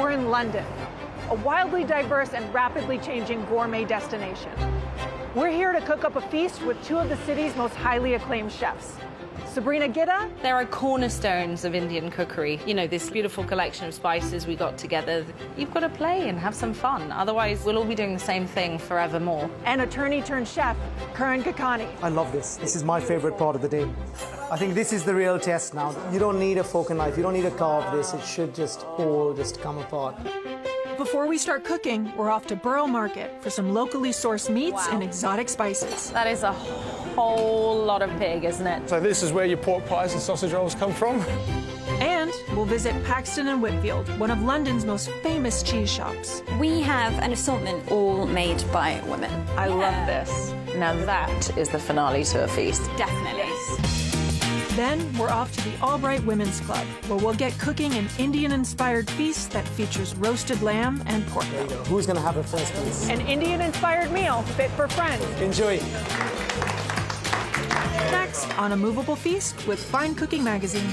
we're in London, a wildly diverse and rapidly changing gourmet destination. We're here to cook up a feast with two of the city's most highly acclaimed chefs. Sabrina Gidda. There are cornerstones of Indian cookery. You know, this beautiful collection of spices we got together. You've got to play and have some fun. Otherwise, we'll all be doing the same thing forevermore. And attorney turned chef, Karan Gokani. I love this. This is my favorite part of the day. I think this is the real test now. You don't need a fork and knife. You don't need to carve this. It should just all just come apart. Before we start cooking, we're off to Borough Market for some locally sourced meats wow. and exotic spices. That is a whole lot of pig, isn't it? So this is where your pork pies and sausage rolls come from? And we'll visit Paxton and Whitfield, one of London's most famous cheese shops. We have an assortment all made by women. I yeah. love this. Now that is the finale to a feast. Definitely. Then we're off to the AllBright Women's Club, where we'll get cooking an Indian-inspired feast that features roasted lamb and pork. There you go. Who's gonna have it first, please? An Indian-inspired meal fit for friends. Enjoy. Next on a movable feast with Fine Cooking Magazine.